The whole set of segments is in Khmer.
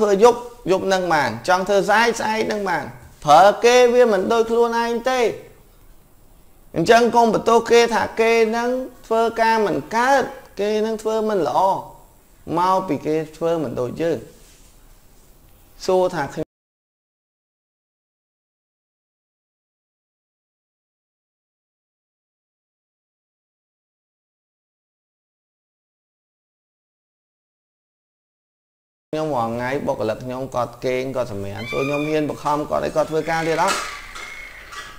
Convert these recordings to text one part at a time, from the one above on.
ធ្វើយប់យប់នឹងបាន ចង់ធ្វើស្អែកស្អែកនឹងបានប្រើគេវាមិនដូចខ្លួនឯងទេអញ្ចឹងកុំបន្ទោសគេថាគេនឹងធ្វើការមិនកើតគេនឹងធ្វើមិនល្អមកពីគេធ្វើមិនដូចយើងសួរថា ខ្ញុំរាល់ថ្ងៃបុគ្គលិកខ្ញុំគាត់គេងគាត់សម្រានចូលខ្ញុំហ៊ានបង្ខំគាត់ឲ្យគាត់ធ្វើការទៀតអត់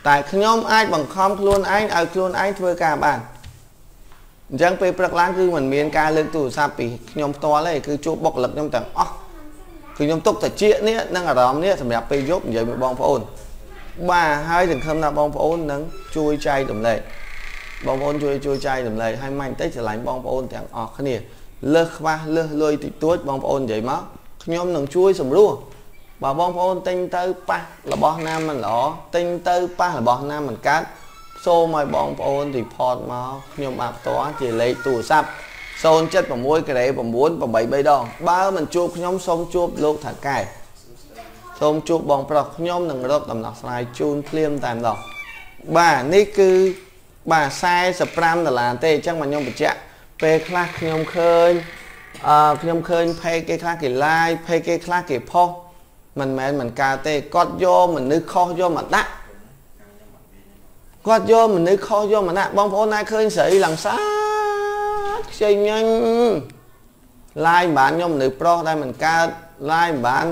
តែខ្ញុំអាចបង្ខំខ្លួនឯងឲ្យខ្លួនឯងធ្វើការបានអញ្ចឹងពេលព្រឹកឡើងគឺมันមានការលើកទូរស័ព្ទពីខ្ញុំផ្ទាល់ទេគឺជួបបុគ្គលិកខ្ញុំទាំងអស់គឺខ្ញុំទុកតាជានេះនិងអារម្មណ៍នេះសម្រាប់ពេលយប់និយាយមួយបងប្អូនបាទហើយសង្ឃឹមថាបងប្អូននឹងជួយចែករំលែកបងប្អូនជួយជួយចែករំលែកឲ្យមិនតិចស្រឡាញ់បងប្អូនទាំងអស់គ្នា លើសខ្វះលើសលុយតិចតួចបងប្អូននិយាយមកខ្ញុំនឹងជួយសម្រួលបើបងប្អូនទិញទៅប៉ះរបស់ណាមិនល្អទិញទៅប៉ះរបស់ណាមិនកើតសូមឲ្យបងប្អូន report មកខ្ញុំបាទផ្ទាល់ជាលេខទូរស័ព្ទ076ក្រេ983ដងបើមិនជួបខ្ញុំសូមជួបលោកថាកែសូមជួបបងប្រុសខ្ញុំនឹងរកដំណោះស្រាយជូនភ្លាមតែម្ដងបាទនេះគឺបាទ45ដុល្លារទេអញ្ចឹងមកខ្ញុំបញ្ជាក់ ពេលខ្លះខ្ញុំឃើញអឺខ្ញុំឃើញ page គេខ្លះគេ live page គេខ្លះគេ post មិនមែនមិនកើតទេគាត់យកមនុស្សខុសយកមកដាក់គាត់យកមនុស្សខុសយកមកដាក់បងប្អូនអាចឃើញស្រីឡើងសាខ្ចីញញឡាយបានខ្ញុំមនុស្សប្រុសដែលមិនកើតឡាយបាន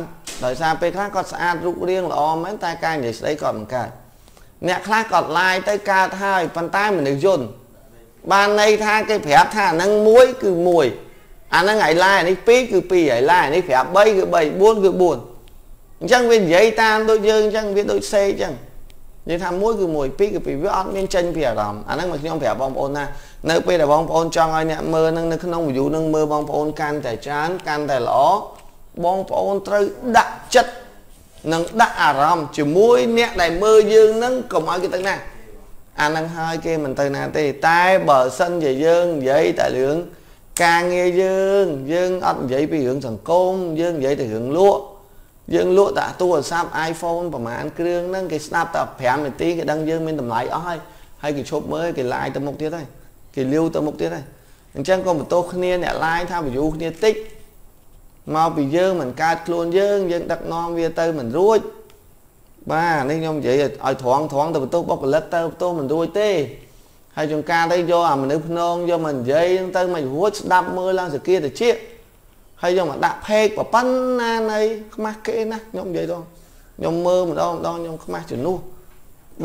ដោយសារពេលខ្លះគាត់ស្អាតរូបរាងល្អមែនតែការនិយាយស្ដីគាត់មិនកើតអ្នកខ្លះគាត់ឡាយទៅកើតហើយប៉ុន្តែមនុស្សយន្ត បានន័យថាគេប្រាប់ថាអានឹង1គឺ1អានឹងឯឡាយនេះ2គឺ2ឯឡាយនេះប្រាប់3គឺ3 4គឺ4អញ្ចឹងវានិយាយតាមដូចយើងអញ្ចឹងវាដូចសេអញ្ចឹងនិយាយថាមួយគឺមួយពីរគឺពីរវាអត់មានចេញពីអារម្មណ៍អាហ្នឹងមកខ្ញុំប្រាប់បងប្អូនណានៅពេលដែលបងប្អូនចង់ឲ្យអ្នកមើលនឹងនៅក្នុង view នឹងមើលបងប្អូនកាន់តែច្រើនកាន់តែល្អបងប្អូនត្រូវដាក់ចិត្តនិងដាក់អារម្មណ៍ជាមួយអ្នកដែលមើលយើងនឹងកុំឲ្យគេទៅណា អានឹងហើយគេមិនទៅណាទេតែបើសិនជាយើងនិយាយតែរឿងការងារយើងយើងអត់និយាយពីរឿងសង្គមយើងនិយាយតែរឿងលក់យើងលក់តែទូរស័ព្ទ iPhone ប្រហែលគ្រឿងហ្នឹងគេស្ដាប់តែ5នាទីគេដឹងយើងមានតម្លៃអស់ហើយហើយគេឈប់មើលគេ live ទៅមុខទៀតហើយគេលាវទៅមុខទៀតហើយអញ្ចឹងកុំបន្ទោសគ្នាអ្នក live ថា view គ្នាតិចមកពីយើងមិនកើតខ្លួនយើងយើងដឹកនាំវាទៅមិនរួច បាទនេះខ្ញុំនិយាយឲ្យត្រង់ត្រង់ទៅបន្ទោសបុគ្គលិកទៅបន្ទោសមិនរួចទេហើយជួនកាលទៅយកអាមនុស្សភ្នងយកមកនិយាយទៅមិនរួចស្ដាប់មើលឡើងសគាតិចហើយយកមកដាក់ផេកប៉ុណ្ណានៃខ្មាស់គេណាខ្ញុំនិយាយទៅខ្ញុំមើលម្ដងម្ដងខ្ញុំខ្មាស់ជំនួស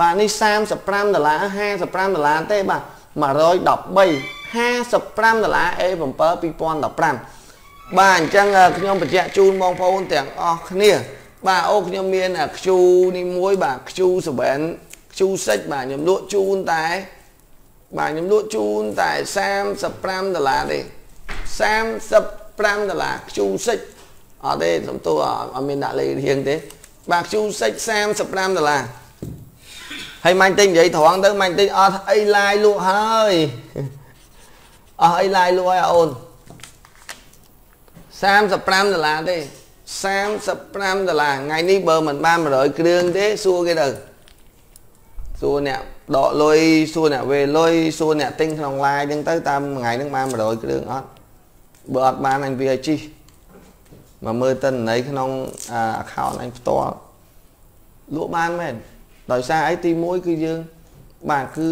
បាទនេះ35ដុល្លារ55ដុល្លារទេបាទ113 55ដុល្លារ A7 2015បាទអញ្ចឹងខ្ញុំបញ្ជាក់ជូនបងប្អូនទាំងអស់គ្នា បាទអូខ្ញុំមានខ្ជូនេះមួយបាទខ្ជូ7ខ្ជូសិចបាទខ្ញុំលក់ជូនតែបាទខ្ញុំលក់ជូនតែ35ដុល្លារទេ30 5ដុល្លារខ្ជូសិចអត់ទេសំទោអត់មានដាក់លេខរៀងទេ បាទខ្ជូសិច35ដុល្លារហើយមាញ់ទិញនិយាយត្រង់ទៅមាញ់ទិញអត់អីឡាយលក់ហើយអស់អីឡាយលក់ហើយអូន35ដុល្លារទេ 35ដុល្លារថ្ងៃនេះបើមិនបាន100គ្រឿងទេសួរគេទៅសួរអ្នកដកលុយសួរអ្នកវេលុយសួរអ្នកទិញក្នុង live ហ្នឹងទៅតាមថ្ងៃហ្នឹងបាន100គ្រឿងអត់បើអត់បានអញវាជីមកមើលតិនន័យក្នុង account អញផ្ទាល់លក់បានមែនដោយសារអីទី1គឺយើងបាទគឺ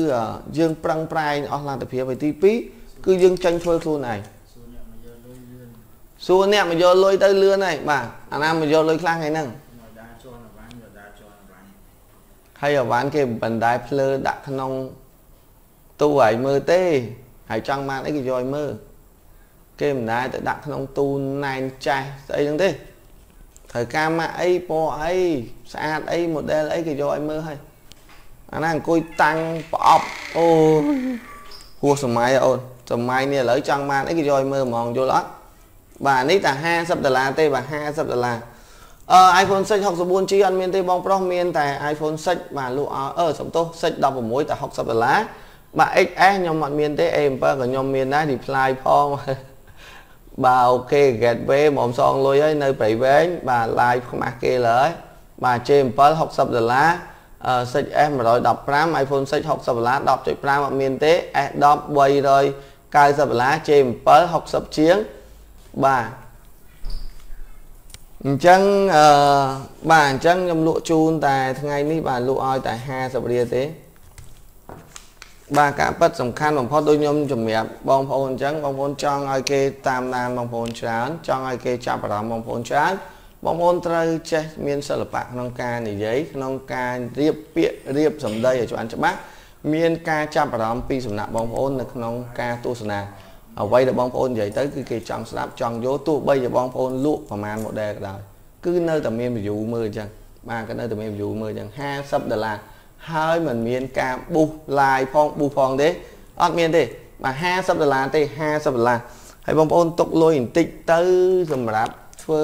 យើងប្រឹងប្រែងអស់លទ្ធភាពហើយទី2គឺយើងចាញ់ធ្វើខ្លួនឯង សួរអ្នកមកយកលុយទៅលឿនហើយបាទអាណាមកយកលុយខ្លះថ្ងៃហ្នឹងហើយអាវ៉ាន់គេបណ្ដាយភ្លើដាក់ក្នុងទូឲ្យមើលទេហើយចង់បានអីគេយកឲ្យមើលគេមិនដែរទៅដាក់ក្នុងទូណែនចាស់ស្អីហ្នឹងទេត្រូវការម៉ាក់អីពណ៌អីស្អាតអី model អីគេយកឲ្យមើលហើយអាណាអង្គុយតាំងប្រអប់អូហួសសម័យអូនសម័យនេះឥឡូវចង់បានអីគេយកឲ្យមើលហ្មងយល់អត់ បាទនេះតែ50ដុល្លារទេបាទ50ដុល្លារអឺ iPhone 6 64G អត់មានទេបងប្រុសមានតែ iPhone 6បាទលក់អឺសំទោស6 16តែ60ដុល្លារបាទ XS ខ្ញុំអត់មានទេ A7 ក៏ខ្ញុំមានដែរ reply ផងបាទអូខេ gateway មកសងលុយហើយនៅព្រៃវែងបាទ live ខ្មាស់គេលើហើយបាទ J7 60ដុល្លារ 6S 115 iPhone 6 60ដុល្លារ10.5អត់មានទេ S10 390ដុល្លារ J7 60ជាង បាទអញ្ចឹងអឺបាទអញ្ចឹងខ្ញុំលក់ជូនតែថ្ងៃនេះបាទលក់ឲ្យតែ50រៀលទេបាទការប៉ັດសំខាន់បំផុតដូចខ្ញុំជំរាបបងប្អូនអញ្ចឹងបងប្អូនចង់ឲ្យគេតាមដានបងប្អូនច្រើនចង់ឲ្យគេចាប់អារម្មណ៍បងប្អូនច្រើនបងប្អូនត្រូវចេះមានសិល្បៈក្នុងការនិយាយក្នុងការរៀបពាក្យរៀបសម្ដីឲ្យច្បាស់ច្បាស់មានការចាប់អារម្មណ៍ពីសំណាក់បងប្អូននៅក្នុងការទស្សនា អ្វីដែលបងប្អូននិយាយទៅគឺគេចង់ស្ដាប់ចង់យល់ទោះបីជាបងប្អូនលក់ប្រមាណ model ក៏ដោយគឺនៅតែមាន view មើលអញ្ចឹងបាទក៏នៅតែមាន view មើលអញ្ចឹង50ដុល្លារហើយมันមានការប៊ូស live ផងប៊ូសផងទេអត់មានទេបាទ50ដុល្លារទេ50ដុល្លារហើយបងប្អូនຕົកលុយបន្តិចទៅសម្រាប់ធ្វើ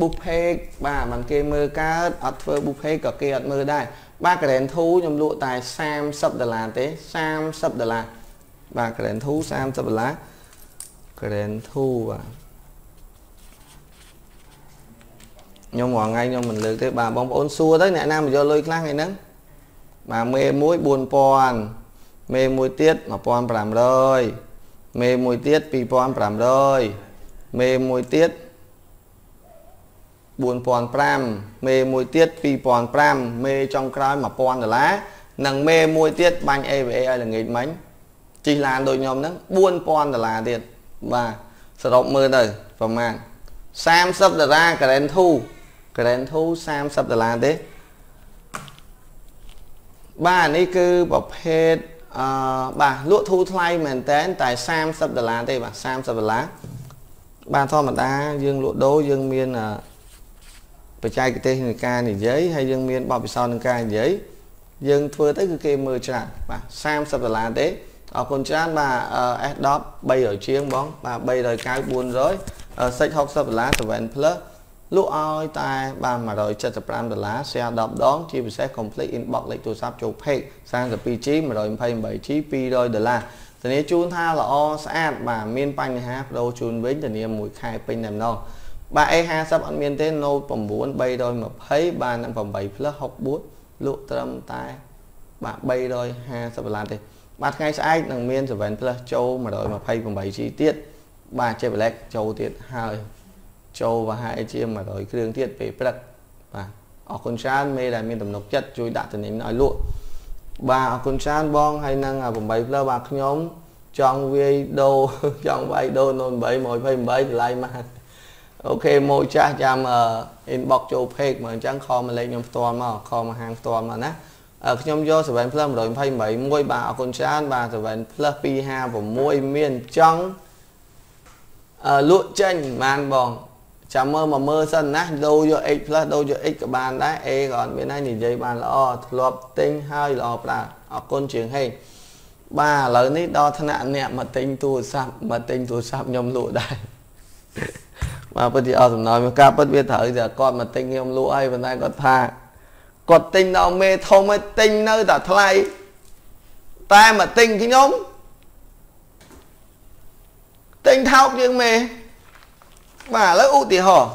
buffet បាទມັນគេមើលកើតអត់ធ្វើ buffet ក៏គេអត់មើលដែរបាទ grand tour ខ្ញុំលក់តែ30ដុល្លារទេ30ដុល្លារបាទ grand tour 30ដុល្លារ Grand 2បាទខ្ញុំរាល់ថ្ងៃខ្ញុំមិនលើកទេបាទបងប្អូនសួរទៅអ្នកណាមកយកលុយខ្លះថ្ងៃហ្នឹងបាទមេមួយ4000មេមួយទៀត1500មេមួយទៀត2500មេមួយទៀត4005មេមួយទៀត2005មេចុងក្រោយ1000ដុល្លារនិងមេមួយទៀតបាញ់ AVA ឲ្យល្ងាចមិញជីឡានដូចខ្ញុំហ្នឹង4000ដុល្លារទៀត បាទសរុបមើលទៅប្រហែល30ដុល្លារ Grand 2 Grand 2 30ដុល្លារទេបាទនេះគឺប្រភេទអឺបាទលក់ធូរថ្លៃមែនតែនតែ30ដុល្លារទេបាទ30ដុល្លារបាទធម្មតាយើងលក់ដូរយើងមានបច្ចេកទេសនៃការនិយាយហើយយើងមានបទពិសោធន៍ក្នុងការនិយាយយើងធ្វើទៅគឺគេមើលច្រើនបាទ30ដុល្លារទេ អរគុណច្រើនបាទ S10 300ជាងបងបាទ390 400 6 60ដុល្លារ7 plus លក់ឲ្យតែបាន175ដុល្លារ share 10ដងជាពិសេស complete inbox លេខទូរស័ព្ទចូល page 32G 128G 200ដុល្លារធានាជូនថាល្អស្អាតបាទមានបញ្ហាបដូរជូនវិញធានាមួយខែពេញតែម្ដងបាទ A50 អត់មានទេ Note 9 320បាទនឹង8 Plus 64លក់ត្រឹមតែបាទ350ដុល្លារទេ បាទថ្ងៃស្អែកនឹងមាន7 Plus ចូល 128G ទៀតបាទជា Black ចូលទៀតហើយចូលប្រហែលជា100គ្រឿងទៀតពេលព្រឹកបាទអរគុណច្រើនមេដែលមានទំនុកចិត្តជួយដាក់តំណែងឲ្យលក់បាទអរគុណច្រើនបងហើយនឹង8 Plus បាទខ្ញុំចង់វាយដូរចង់វាយដូរ Note 8 128តម្លៃម៉ាត់អូខេមកចាស់ចាំ inbox ចូល page មកអញ្ចឹងខមលេខខ្ញុំផ្ទាល់មកខមហាងផ្ទាល់មកណា ខ្ញុំយក7 plus 128មួយបាទអរគុណច្រើនបាទ7 plus 256មានចង់លក់ចេញបានបងចាំមើលមកមើលសិនណាដូរយក X plus ដូរយក X ក៏បានដែរ A ក៏អត់មានដែរនិយាយបានល្អធ្លាប់ទិញហើយល្អប្រើអរគុណជាងហេងបាទឥឡូវនេះដល់ថ្នាក់អ្នកមកទិញទូរស័ព្ទមកទិញទូរស័ព្ទខ្ញុំលក់ដែរបាទពិតជាអស់សំណោយមកការពិតវាត្រូវតែគាត់មកទិញខ្ញុំលក់ហើយប៉ុន្តែគាត់ថា គាត់ទិញដល់មេធំឲ្យទិញនៅតែថ្លៃតែមកទិញខ្ញុំទិញថោកជាងមេបាទឥឡូវឧទាហរណ៍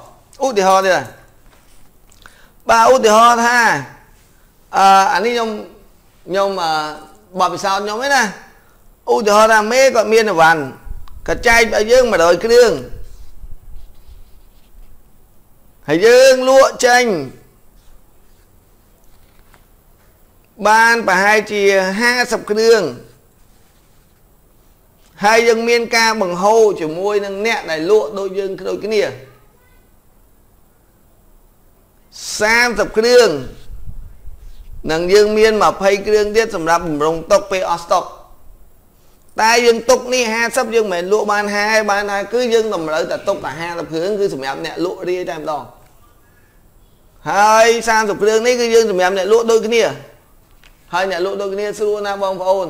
ឧទាហរណ៍ទៀតបាទឧទាហរណ៍ថាអឺអានេះខ្ញុំខ្ញុំបបពិសោធន៍ខ្ញុំឯណាឧទាហរណ៍ថាមេគាត់មានអវ៉ាន់គាត់ចែកឲ្យយើង100គ្រឿងហើយយើងលក់ចេញ បានប្រហែលជា50គ្រឿងហើយយើងមានការបង្ហូរជាមួយនឹងអ្នកដែលលក់ដូចយើងដូចគ្នា30គ្រឿងនិងយើងមាន20គ្រឿងទៀតសម្រាប់បំរុងតុកពេលអស់ស្តុកតែយើងទុកនេះ50យើងមិនមែនលក់បាន50បានហើយគឺយើងតម្រូវតែទុកតែ50គ្រឿងគឺសម្រាប់អ្នកលក់រាយតែម្ដងហើយ30គ្រឿងនេះគឺយើងសម្រាប់អ្នកលក់ដូចគ្នា ហើយអ្នកលក់ដូចគ្នាស្រួលណាបងប្អូន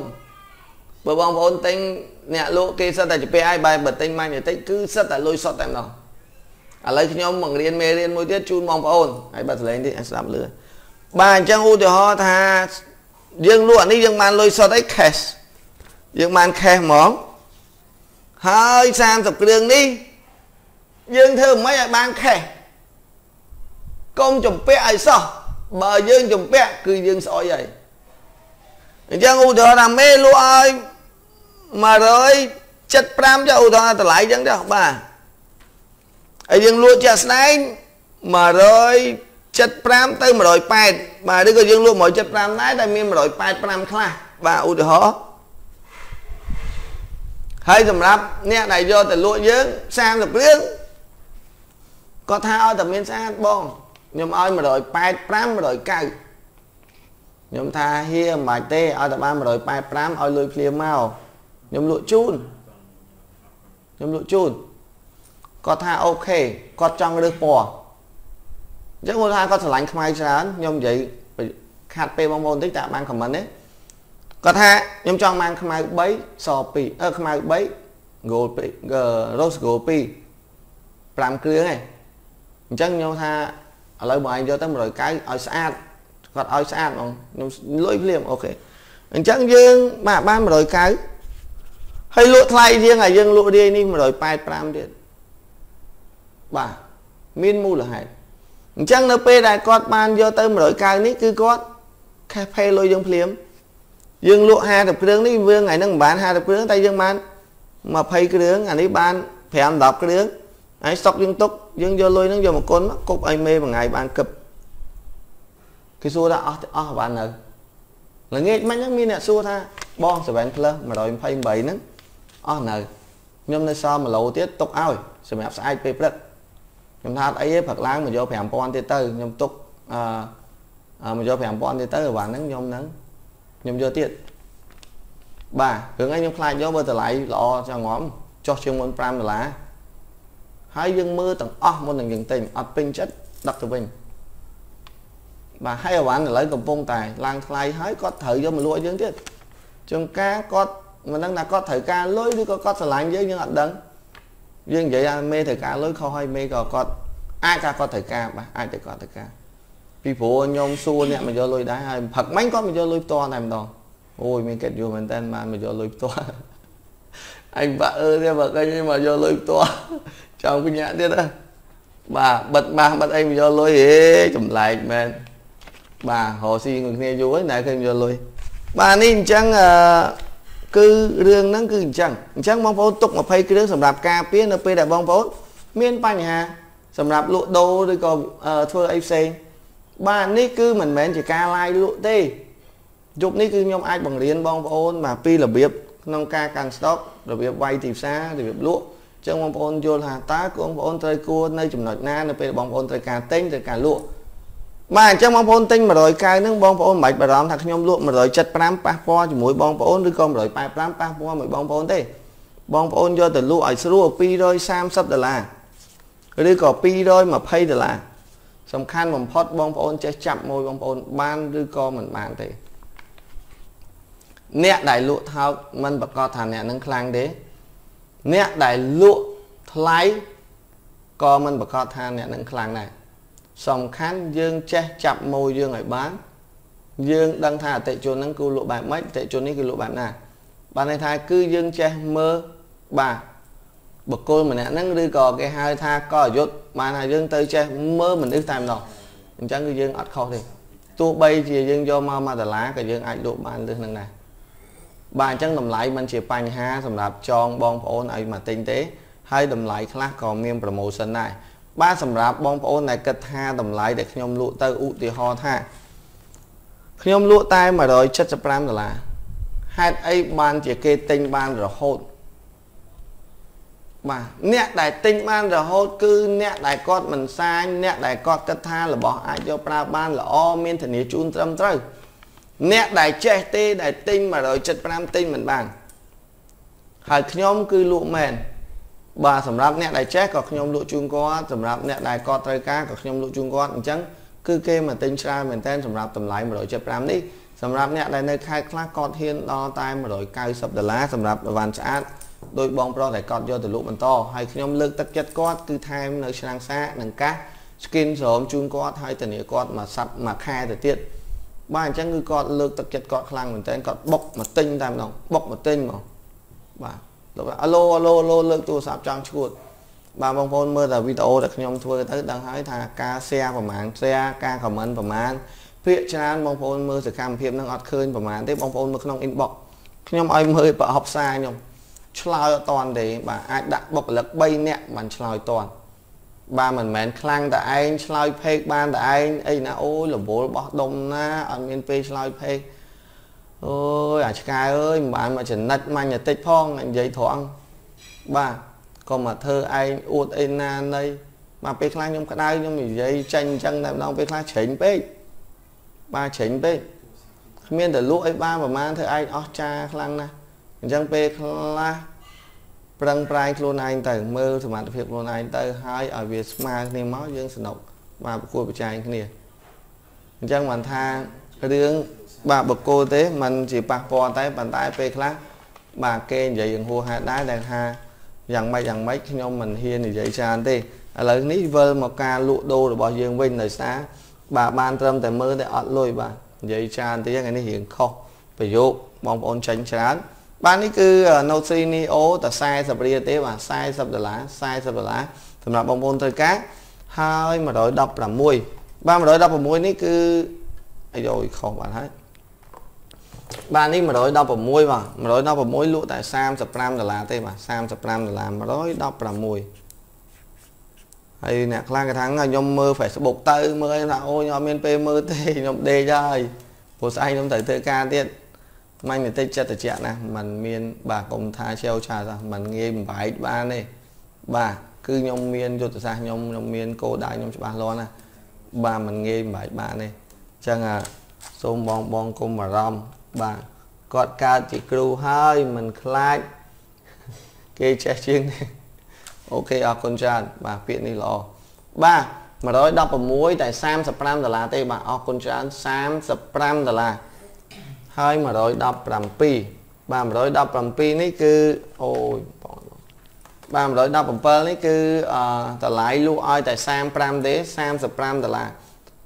បើបងប្អូនទិញអ្នកលក់គេសិតតែជពាក់ឲ្យបែបបើទិញម៉ាញ់តិចគឺសិតតែលុយសុទ្ធតែម្ដងឥឡូវខ្ញុំបង្រៀនមេរៀនមួយទៀតជូនបងប្អូនហើយបើសលេងតិចឲ្យស្ដាប់លឿនបាទអញ្ចឹងឧទាហរណ៍ថាយើងលក់អានេះយើងបានលុយសុទ្ធអី cash យើងបាន cash ហ្មងហើយ30គ្រឿងនេះយើងធ្វើមិនឲ្យបានខេះកុំចំពាក់ឲ្យសោះបើយើងចំពាក់គឺយើងស្អុយហើយ អញ្ចឹងឧទាហរណ៍ថាមេលក់ឲ្យ175ចុះឧទាហរណ៍តម្លៃអញ្ចឹងចុះបាទហើយយើងលក់ជាក់ស្ដែង175ទៅ180បាទឬក៏យើងលក់175ដែរតែមាន185ខ្លះបាទឧទាហរណ៍ហើយសម្រាប់អ្នកដែលយកទៅលក់យើង30គ្រឿងគាត់ថាឲ្យតែមានស្អាតបងខ្ញុំឲ្យ185 190 ខ្ញុំថាហៀមិនបាច់ទេឲ្យតែបាន185ឲ្យលុយភ្លាមមកខ្ញុំលក់ជូនខ្ញុំលក់ជូនគាត់ថាអូខេគាត់ចង់រើសពណ៌អញ្ចឹងគាត់ថាគាត់ឆ្លាញ់ខ្មៅច្រើនខ្ញុំនិយាយខាត់ពេលបងប្អូនតិចតែបានខមមិនទេគាត់ថាខ្ញុំចង់បានខ្មៅ3ស2អឺខ្មៅ3 gold 2 rose gold 2 5គ្រឿងឯងអញ្ចឹងខ្ញុំថាឥឡូវបងឯងយកទៅ190ឲ្យស្អាត គាត់ឲ្យស្អាតហ្មងខ្ញុំលុយភ្លាមអូខេអញ្ចឹងយើងបាទបាន190ហើយលក់ថ្លៃជាងហើយយើងលក់រាយនេះ185ទៀតបាទមានមូលហេតុអញ្ចឹងនៅពេលដែលគាត់បានយកទៅ190នេះគឺគាត់ cash pay លុយយើងភ្លាមយើងលក់50គ្រឿងនេះវាថ្ងៃហ្នឹងមិនបាន50គ្រឿងតែយើងបាន20គ្រឿងអានេះបាន5 10គ្រឿងហើយស្តុកយើងទុកយើងយកលុយហ្នឹងយកមកគុណគប់ឲ្យមេមួយថ្ងៃបានគឹប គេសួរថាអស់អស់បាននៅល្ងាចមិញហ្នឹងមានអ្នកសួរថាបង7 plus 128ហ្នឹងអស់នៅខ្ញុំនៅសល់1ឡូទៀតទុកឲ្យសម្រាប់ស្អែកពេលព្រឹកខ្ញុំថាអីទេព្រឹកឡើងមកយក5000ទៀតទៅខ្ញុំទុកអឺមកយក5000ទៀតទៅអាហ្នឹងខ្ញុំហ្នឹងខ្ញុំយកទៀតបាទរឿងឯងខ្ញុំខ្លាចយកបើតម្លៃល្អចង់ងំចុះជាងមុន5ដុល្លារហើយយើងមើលទាំងអស់មុននឹងយើងទិញអត់ពេញចិត្តដឹកទៅវិញ បាទហើយអវ៉ាន់ឥឡូវកំពុងតែឡើងថ្លៃហើយគាត់ត្រូវយកមកលក់យើងទៀតជួនកាលគាត់មិនដឹងថាគាត់ត្រូវការលុយឬក៏គាត់ស្រឡាញ់យើងយើងអត់ដឹងយើងនិយាយថាមេត្រូវការលុយខុសហើយមេក៏គាត់អាចថាគាត់ត្រូវការបាទអាចតែគាត់ត្រូវការពីព្រោះខ្ញុំសួរអ្នកមកយកលុយដែរហើយផឹកមិញគាត់មកយកលុយផ្ទាល់តែម្ដងអូយមានកិត្តិយសមែនតើបានមកយកលុយផ្ទាល់អញបាក់អើទេបើកញមកយកលុយផ្ទាល់ចង់កញ្ញាទៀតហ៎បាទបិទម៉ាស់បិទអីមកយកលុយហេចម្លែកមែន បាទរកស៊ីមួយគ្នាយូរហើយតែឃើញយកលុយបាទនេះអញ្ចឹងអឺគឺរឿងហ្នឹងគឺអញ្ចឹងអញ្ចឹងបងប្អូនទុក20គ្រឿងសម្រាប់ការពារនៅពេលដែលបងប្អូនមានបញ្ហាសម្រាប់លក់ដូរឬក៏ធ្វើអីផ្សេងបាទនេះគឺមិនមែនជាការឡាយលក់ទេយប់នេះគឺខ្ញុំអាចបង្រៀនបងប្អូនមកពីរបៀបក្នុងការកាន់ស្តុករបៀបវាយទីផ្សាររបៀបលក់ចឹងបងប្អូនយល់ថាតើបងប្អូនត្រូវគួរនៅចំណុចណានៅពេលបងប្អូនត្រូវការទិញត្រូវការលក់ បាទអញ្ចឹងបងប្អូនទិញ100កៅហ្នឹងបងប្អូនមិនបាច់បារម្ភថាខ្ញុំលក់175ប៉ះពាល់ជាមួយបងប្អូនឬក៏185ប៉ះពាល់មួយបងប្អូនទេបងប្អូនយកទៅលក់ឲ្យស្រួល230ដុល្លារឬក៏220ដុល្លារសំខាន់បំផុតបងប្អូនចេះចាប់មួយបងប្អូនបានឬក៏មិនបានទេអ្នកដែលលក់ថោកមិនប្រកាសថាអ្នកនឹងខ្លាំងទេអ្នកដែលលក់ថ្លៃក៏មិនប្រកាសថាអ្នកនឹងខ្លាំងដែរ សំខាន់យើងចេះចាប់ម៉ូយយើងឲ្យបាន យើងដឹងថាអតិជនហ្នឹងគឺលក់បែបម៉េចអតិជននេះគឺលក់បែបណាបានន័យថាគឺយើងចេះមើលបាទបុគ្គលម្នាក់ហ្នឹងឬក៏គេហៅថាកអយុធបានថាយើងទៅចេះមើលមនុស្សតែម្ដងអញ្ចឹងគឺយើងអត់ខុសទេទោះបីជាយើងយកមក1ដុល្លារក៏យើងអាចលក់បានលើសនឹងដែរបាទអញ្ចឹងតម្លៃมันជាបញ្ហាសម្រាប់ចងបងប្អូនឲ្យមកទិញទេ ហើយតម្លៃខ្លះក៏មាន promotion ដែរ បាទសម្រាប់បងប្អូនដែលគិតថាតម្លៃដែលខ្ញុំលក់ទៅឧទាហរណ៍ថាខ្ញុំលក់តែ175ដុល្លារហេតុអីបានជាគេទិញបានរហូតបាទអ្នកដែលទិញបានរហូតគឺអ្នកដែលគាត់មិនសាញអ្នកដែលគាត់គិតថារបស់អាចយកប្រើបានល្អមានធានាជូនត្រឹមត្រូវអ្នកដែលចេះទេដែលទិញ175ទិញមិនបានហើយខ្ញុំគឺលក់មែន បាទសម្រាប់អ្នកដែលចេះក៏ខ្ញុំលក់ជូនគាត់សម្រាប់អ្នកដែលគាត់ត្រូវការក៏ខ្ញុំលក់ជូនគាត់អញ្ចឹងគឺគេមកទិញច្រើនមែនតើសម្រាប់តម្លៃ175នេះសម្រាប់អ្នកដែលនៅខេត្តខ្លះគាត់ហ៊ានដល់តែ190ដុល្លារសម្រាប់អវ៉ាន់ស្អាតដោយបងប្រុសដែលគាត់យកទៅលក់បន្តហើយខ្ញុំលើកទឹកចិត្តគាត់គឺថែមនៅឆ្នាំងសាកនិងកាស skin ស្រោមជូនគាត់ហើយធានាគាត់មកសាប់មួយខែទៅទៀតបាទអញ្ចឹងគឺគាត់លើកទឹកចិត្តគាត់ខ្លាំងមែនតើគាត់បុកមកទិញតែម្ដងបុកមកទិញមកបាទ លោកអាឡូអាឡូអាឡូលើកទូរស័ព្ទចង់ឈួតបាទបងប្អូនមើលតែវីដេអូដែលខ្ញុំធ្វើទៅដឹងហើយថាការ share ប្រហែល share ការ comment ប្រហែលភាកច្រើនបងប្អូនមើលសកម្មភាពនឹងអត់ឃើញប្រហែលទេបងប្អូនមើលក្នុង inbox ខ្ញុំឲ្យមើលប្រអប់សារខ្ញុំឆ្លើយអត់តាន់ទេបាទអាចដាក់បុគ្គលិក3នាក់បានឆ្លើយតាន់បាទមិនមែនខ្លាំងតែឯងឆ្លើយផេកបានតែឯងអីណាអូយរវល់បោះដុំណាអត់មានពេលឆ្លើយផេក អូយអាឆ្កែអើយមិនបានមកចំណិតមាញ់តិចផងនិយាយត្រង់បាទកុំមកធ្វើឯងអួតអីណានៃបាទពេលខ្លះខ្ញុំក្តៅខ្ញុំនិយាយចាញ់អញ្ចឹងតែម្ដងពេលខ្លះច្រេញពេកបាទច្រេញពេកគ្មានតែលក់អីបានប្រហែលធ្វើឯងអស់ចាខ្លាំងណាស់អញ្ចឹងពេលខ្លះប្រឹងប្រែងខ្លួនឯងទៅមើលសមត្ថភាពខ្លួនឯងទៅហើយឲ្យវាស្មើគ្នាមកយើងសនុកបាទប្រកួតប្រជែងគ្នាអញ្ចឹងបានថារឿង បាទបកគោទេมันជាប៉ះពាល់តែប៉ុន្តែពេលខ្លះបាទគេនិយាយយ៉ាងហួសហេតុដែរដែលថាយ៉ាងម៉េចយ៉ាងម៉េចខ្ញុំមិនហ៊ាននិយាយច្រើនទេឥឡូវនេះវិលមកការលក់ដូររបស់យើងវិញដោយសារបាទបានត្រឹមតែមើលតែអត់លុយបាទនិយាយច្រើនទៀតថ្ងៃនេះរៀងខុសប្រយោគបងប្អូនចាញ់ច្រើនបាទនេះគឺ Note 3 Neo តែ40រៀលទេបាទ40ដុល្លារ40ដុល្លារសម្រាប់បងប្អូនត្រូវការហើយ116បាទ116នេះគឺអាយយខុសបាទហើយ បាទនេះ116បាទ116លក់តែ35ដុល្លារទេបាទ35ដុល្លារ116ហើយអ្នកខ្លះគេថាខ្ញុំមើល Facebook ទៅមើលអីថាអូខ្ញុំអត់មានពេលមើលទេខ្ញុំដេកហើយព្រោះស្អែកខ្ញុំត្រូវធ្វើការទៀតមាញ់បន្តិចចិត្តត្រជាក់ណាมันមានបាទកុំថាឆាវឆាសมันងាយបំបែកបានទេបាទគឺខ្ញុំមានយុទ្ធសាស្ត្រខ្ញុំខ្ញុំមានគោលដៅខ្ញុំច្បាស់លាស់ណាបាទมันងាយបំបែកបានទេអញ្ចឹងសូមបងបងគុំអារម្មណ៍ បាទគាត់កើតជាគ្រូហើយមិនខ្លាចគេចេះជាងនេះអូខេអរគុណច្រើនបាទពាក្យនេះល្អបាទ116តែ35ដុល្លារទេបាទអរគុណច្រើន35ដុល្លារហើយ117បាទ117នេះគឺអូយបងបាទ117នេះគឺអតម្លៃលក់ឲ្យតែ35ទេ35ដុល្លារ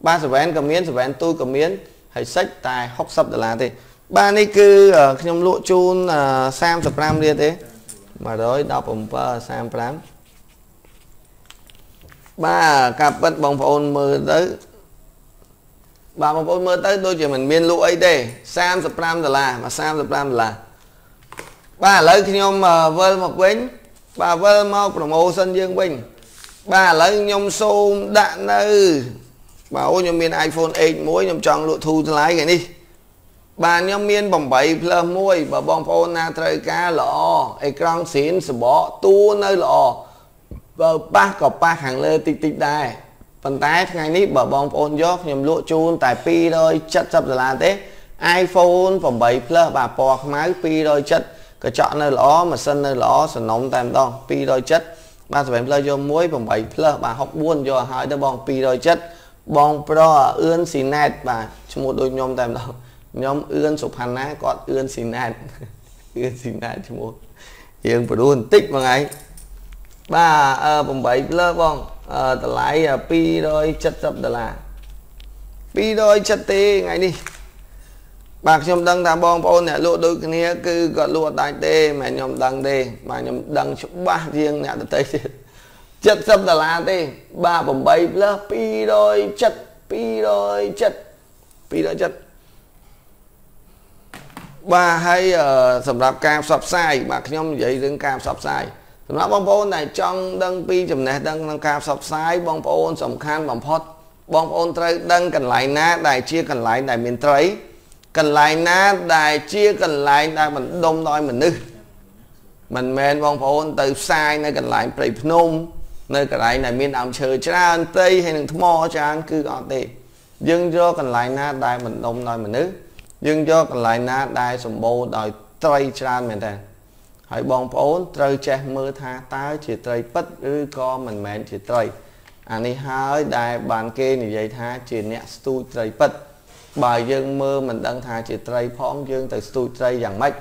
បាទសវែនក៏មានសវែនទូក៏មានហើយសិចតែ60ដុល្លារទេ បាទនេះគឺខ្ញុំលក់ជូន35រៀលទេ117 35បាទការពិតបងប្អូនមើលទៅបាទបងប្អូនមើលទៅដូចជាមិនមានលក់អីទេ35ដុល្លារមក35ដុល្លារបាទឥឡូវខ្ញុំវិលមកវិញបាទវិលមកប្រូម៉ូសិនយើងវិញបាទឥឡូវខ្ញុំសូមដាក់នៅបាទអូខ្ញុំមាន iPhone 8មួយខ្ញុំចង់លក់ធូរថ្លៃថ្ងៃនេះ បាទខ្ញុំមាន8 plus 1បើបងប្អូនណាត្រូវការល្អអេក្រង់ស្រីនសបកតួនៅល្អបើប៉ះក៏ប៉ះខាងលើតិចតិចដែរប៉ុន្តែថ្ងៃនេះបើបងប្អូនយកខ្ញុំលក់ជូនតែ270ដុល្លារទេ iPhone 8 Plus បាទពណ៌ខ្មៅ270កញ្ចក់នៅល្អម៉ាស៊ីននៅល្អសំណុំតែម្ដង270បាទ7 Plus យកមួយ8 Plus បាទ64យកឲ្យទៅបង270បងប្រុសអឿនស៊ីណែតបាទឈ្មោះដូចខ្ញុំតែម្ដង ខ្ញុំអឿនសុផាន់ណាគាត់អឿនស៊ីណែតអឿនស៊ីណែតឈ្មោះយើងបរួបន្តិចបងឯងបាទ8 plus បងតម្លៃ270ដុល្លារ270ទេថ្ងៃនេះបាទខ្ញុំដឹងថាបងប្អូនអ្នកលក់ដូចគ្នាគឺគាត់លក់អត់ដាច់ទេមិនខ្ញុំដឹងទេបាទខ្ញុំដឹងច្បាស់ជាងអ្នកដទៃទៀត70ដុល្លារទេបាទ8 plus 270 270 270 បាទហើយសម្រាប់ការផ្សព្វផ្សាយបាទខ្ញុំនិយាយរឿងការផ្សព្វផ្សាយសម្រាប់បងប្អូនដែលចង់ដឹងពីចំណេះដឹងក្នុងការផ្សព្វផ្សាយបងប្អូនសំខាន់បំផុតបងប្អូនត្រូវដឹងកន្លែងណា ដែលជាកន្លែងដែលមានត្រី កន្លែងណាដែលជាកន្លែងដែលបណ្ដុំដោយមនុស្សមិនមែនបងប្អូនទៅផ្សាយនៅកន្លែងព្រៃភ្នំ នៅកន្លែងដែលមានដើមឈើច្រើនព្រៃហើយនឹងថ្មច្រើនគឺអត់ទេយើងយកកន្លែងណាដែលបណ្ដុំដោយមនុស្ស យើងយកកន្លែងណាដែលសម្បូរដោយត្រីច្រើនមែនតើហើយបងប្អូនត្រូវចេះមើលថាតើជាត្រីពិតឬក៏មិនមែនជាត្រីអានេះហើយដែលបានគេនិយាយថាជាអ្នកស្ទូចត្រីពិត បើយើងមើលមិនដឹងថាជាត្រីផងយើងទៅស្ទូចត្រីយ៉ាងម៉េច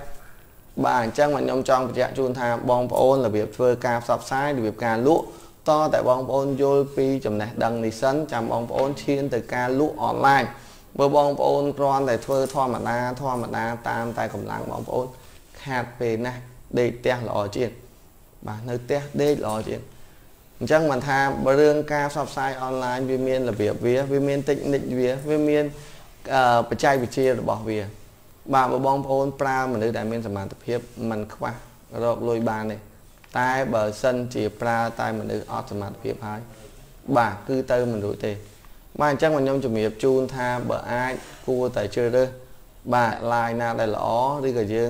បាទអញ្ចឹងមកខ្ញុំចង់បញ្ជាក់ជូនថាបងប្អូនរបៀបធ្វើការផ្សព្វផ្សាយរបៀបការលក់តតែបងប្អូនយល់ពីចំណេះដឹងនេះសិនចាំបងប្អូនឈានទៅការលក់អនឡាញ បើបងប្អូនគ្រាន់តែធ្វើធម្មតាធម្មតាតាមតែកម្លាំងបងប្អូន ខាតពេលណាស់ដេកផ្ទះល្អជាងបាទនៅផ្ទះដេកល្អជាងអញ្ចឹងមិនថារឿងការផ្សព្វផ្សាយអនឡាញវាមានរបៀបវាវាមានតិចនិចវាវាមានបច្ចេកវិទ្យារបស់វា បាទបងប្អូនប្រើមនុស្សដែលមានសមត្ថភាពมันខ្វះរកលុយបានទេតែបើសិនជាប្រើតែមនុស្សអត់សមត្ថភាពហើយបាទគឺទៅមិនរួចទេ បាទអញ្ចឹងខ្ញុំជំរាបជូនថាបើអាចគួរតែជ្រើសរើសបាទ line ណាដែលល្អឬក៏យើង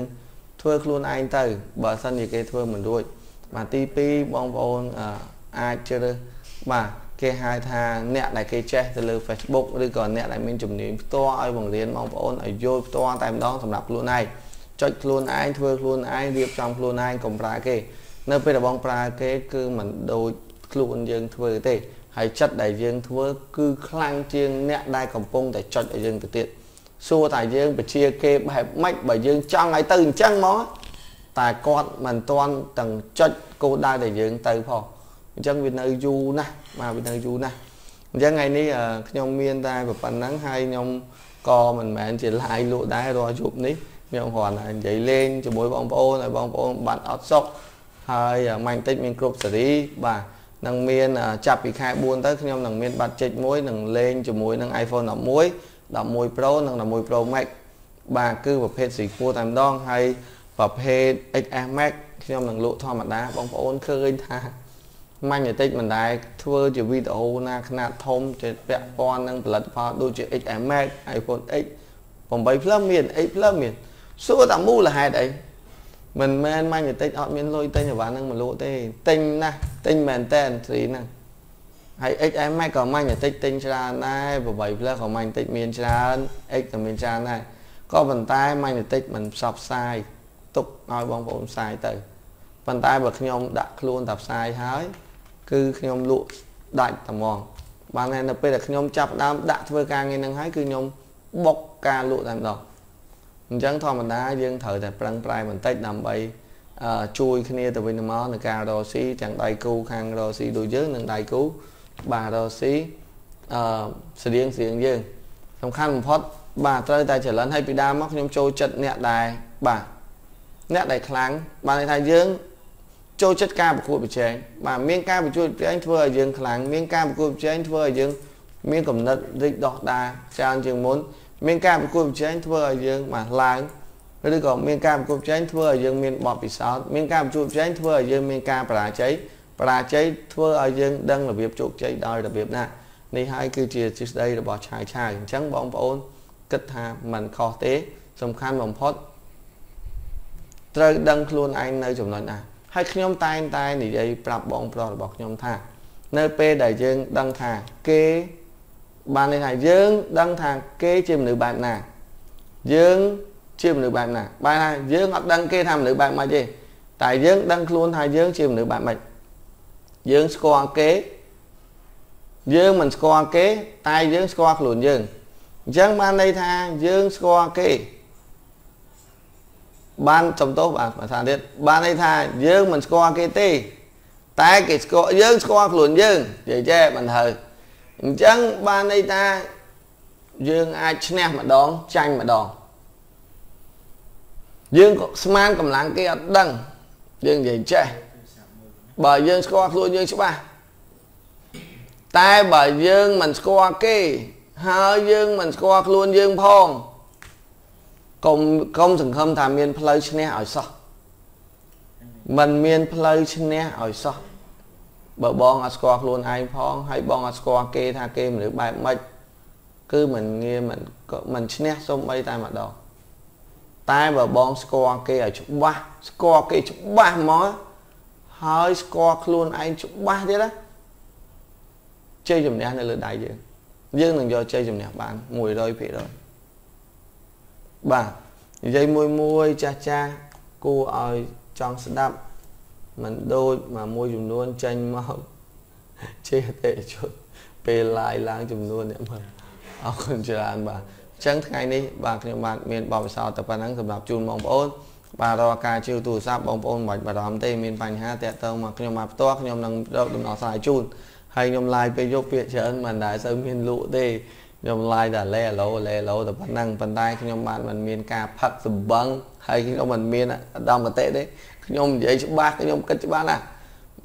ធ្វើខ្លួនឯងទៅ បើសិនជាគេធ្វើមិនរួចបាទទី2បងប្អូនអាចជ្រើសរើសបាទគេហៅថាអ្នកដែលគេចេះទៅលើ Facebook ឬក៏អ្នកដែលមានជំនាញផ្ទាល់ឲ្យបង្រៀនបងប្អូនឲ្យយល់ផ្ទាល់តែម្ដងសម្រាប់ខ្លួនឯងចុចខ្លួនឯងធ្វើខ្លួនឯងរៀបចំខ្លួនឯងកុំប្រើគេ នៅពេលដែលបងប្រើគេគឺមិនដូចខ្លួនយើងធ្វើទេ ហើយចិត្តដែលយើងធ្វើគឺខ្លាំងជាងអ្នកដែលកំពុងតែចុចឲ្យយើងទៅទៀតសួរតែយើងបជាគេបែបម៉េចបើយើងចង់ឲ្យទៅអញ្ចឹងមកតែគាត់មិនទាន់ទាំងចុចគោលដៅដែលយើងទៅផងអញ្ចឹងវានៅយូរណាស់បាទវានៅយូរណាស់អញ្ចឹងថ្ងៃនេះខ្ញុំមានតែប៉ុណ្្នឹងហើយខ្ញុំក៏មិនមែនជា live លក់ដែររាល់យប់នេះខ្ញុំគ្រាន់តែនិយាយលេងជាមួយបងប្អូនឲ្យបងប្អូនបាត់អត់សុខហើយម៉ាញ់តិចមានគ្រប់សេរីបាទ នឹងមានចាប់ពីខែ4ទៅខ្ញុំនឹងមានបាត់ជិចមួយនឹងលេងជាមួយនឹង iPhone 11 11 Pro និង11 Pro Max បាទគឺប្រភេទស៊ីគួរតែម្ដងហើយប្រភេទ XS Max ខ្ញុំនឹងលក់ធម្មតាបងប្អូនឃើញថាម៉ាញ់តិចមិនដែរធ្វើជាវីដេអូណាខ្នាតធំជាពាក់ព័ន្ធនឹងផលិតផលដូចជា XS Max iPhone X 8 Plus មាន X Plus មានសួរតែមូលហេតុអី មិនមែនម៉ាញ់តិចអត់មានលុយទិញអាវ៉ាហ្នឹងមកលក់ទេទិញណាស់ទិញមែនតែនស្រីហ្នឹងហើយ XM Max ក៏ម៉ាញ់តិចទិញច្រើនដែរ8 Plus ក៏ម៉ាញ់តិចមានច្រើន X ក៏មានច្រើនដែរក៏ប៉ុន្តែម៉ាញ់តិចមិនផ្សព្វផ្សាយទុកឲ្យបងប្អូនផ្សាយទៅប៉ុន្តែបើខ្ញុំដាក់ខ្លួនតែផ្សាយហើយគឺខ្ញុំលក់ដាច់តែហ្មងបានតែនៅពេលដែលខ្ញុំចាប់ដើមដាក់ធ្វើការងារនឹងហើយគឺខ្ញុំបុកការលក់តែម្ដង អញ្ចឹងធម្មតាយើងត្រូវតែប្រឹងប្រែងបន្តិចដើម្បីជួយគ្នាទៅវិញទៅមកในការរកស៊ីទាំងដៃគូខាងរកស៊ីដូចយើងនិងដៃគូបាទរកស៊ីអឺស្រៀងស្រៀងយើងសំខាន់បំផុតបាទត្រូវតែចលនឲ្យពីដើមមកខ្ញុំចូលចិត្តអ្នកដែលបាទអ្នកដែលខ្លាំងបានន័យថាយើងចូលចិត្តការប្រកួតប្រជែងបាទមានការប្រកួតប្រជែងធ្វើឲ្យយើងខ្លាំងមានការប្រកួតប្រជែងធ្វើឲ្យយើងមានកំណត់រីកដោះដាច្រើនជាងមុន មានការប្រកួតប្រជែងធ្វើឲ្យយើងបាទឡើងឬក៏មានការប្រកួតប្រជែងធ្វើឲ្យយើងមានបទពិសោធន៍មានការប្រកួតប្រជែងធ្វើឲ្យយើងមានការបរាជ័យបរាជ័យធ្វើឲ្យយើងដឹងរបៀបជោគជ័យដោយរបៀបណានេះហើយគឺជាទ្រឹស្ដីរបស់ឆាយឆាយអញ្ចឹងបងប្អូនគិតថាมันខុសទេសំខាន់បំផុតត្រូវដឹងខ្លួនឯងនៅចំណុចណាហើយខ្ញុំតែងតែនិយាយប្រាប់បងប្រុសរបស់ខ្ញុំថា នៅពេលដែលយើងដឹងថាគេ បានន័យថាយើងដឹងថាគេជាមនុស្សបែបណាយើងជាមនុស្សបែបណាបែរថាយើងអត់ដឹងគេថាមនុស្សបែបម៉េចទេតែយើងដឹងខ្លួនថាយើងជាមនុស្សបែបម៉េចយើងស្គាល់គេយើងមិនស្គាល់គេតែយើងស្គាល់ខ្លួនយើងអញ្ចឹងបានន័យថាយើងស្គាល់គេបានចំទោសបាទភាសាទៀតបានន័យថាយើងមិនស្គាល់គេទេតែគេស្គាល់យើងស្គាល់ខ្លួនយើងនិយាយចេះមិនហើយ អញ្ចឹងបានន័យថាយើងអាចឈ្នះម្ដងចាញ់ម្ដងយើងក៏ស្មានកម្លាំងគេអត់ដឹងយើងនិយាយចេះបើយើងស្គាល់ខ្លួនយើងច្បាស់តែបើយើងមិនស្គាល់គេហើយយើងមិនស្គាល់ខ្លួនយើងផងកុំកុំសង្ឃឹមថាមានផ្លូវឈ្នះឲ្យសោះมันមានផ្លូវឈ្នះឲ្យសោះ បើបងអត់ស្គាល់ខ្លួនឯងផងហើយបងអត់ស្គាល់គេថាគេមនុស្សបែបម៉េចគឺមិនងាយមិនមិនឈ្នះសូម្បីតែម្ដងតែបើបងស្គាល់គេឲ្យច្បាស់ស្គាល់គេច្បាស់មកហើយស្គាល់ខ្លួនឯងច្បាស់ទៀតណាជ័យជំនះនៅលើដៃយើងយើងនឹងយកជ័យជំនះបាន100%បាទនិយាយមួយមួយចាស់ចាស់គួរឲ្យចង់ស្ដាប់ មិនដូចមកមួយចំនួនចេញមកជាអតិជនពេល live ឡើងចំនួនអ្នកមើលអរគុណច្រើនបាទអញ្ចឹងថ្ងៃនេះបាទខ្ញុំបាទមានបបិសោតតែប៉ុណ្ណឹងសម្រាប់ជូនបងប្អូនបាទរាល់ការជឿទូរស័ព្ទបងប្អូនមិនបាច់បារម្ភទេមានបញ្ហាតាក់ទងមកខ្ញុំមកផ្ទាល់ខ្ញុំនឹងរកដំណោះស្រាយជូនហើយខ្ញុំ live ពេលយប់ពាក្យច្រើនមិនដែលសូវមានលក់ទេខ្ញុំ live តែលេឡូលេឡូតែប៉ុណ្ណឹងប៉ុន្តែខ្ញុំបានមិនមានការផឹកសម្បឹងហើយខ្ញុំមិនមានឧត្តមគតិទេ ខ្ញុំនិយាយច្បាស់ខ្ញុំគិតច្បាស់ណាស់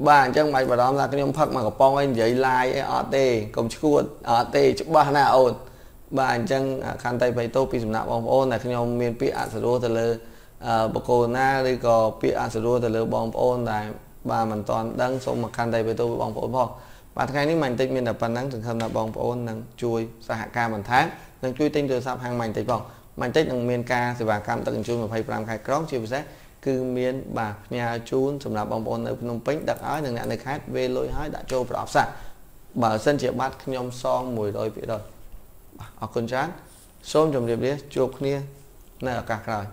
បាទអញ្ចឹងមិនបារម្ភថាខ្ញុំផឹកមកកំប៉ុងអីនិយាយឡាយអីអត់ទេកុំឈួតអត់ទេច្បាស់ណាអូនបាទអញ្ចឹងខន្តីបៃតោពីសំណាក់បងប្អូនដែលខ្ញុំមានពាក្យអសរោទៅលើបកគោណាឬក៏ពាក្យអសរោទៅលើបងប្អូនដែលបាទមិនតាន់ដឹងសូមមកខន្តីបៃតោបងប្អូនផងបាទថ្ងៃនេះមិនតិចមានតែប៉ុណ្ណឹងសង្ឃឹមថាបងប្អូននឹងជួយសហការបន្ថែមនិងជួយទិញទូរស័ព្ទហាងមិនតិចផងមិនតិចនឹងមានការសេវាកម្មដឹកជញ្ជូន25ខែក្រុងជាពិសេស គឺមានបាទផ្ញើជូនសម្រាប់បងប្អូននៅភ្នំពេញដឹកឲ្យនិងអ្នកនៅខេត្តវេលុយឲ្យដាក់ចូលប្រអប់សាបើសិនជាបាត់ខ្ញុំសង100%បាទអរគុណច្រើនសូមជម្រាបលាជួបគ្នានៅឱកាសក្រោយ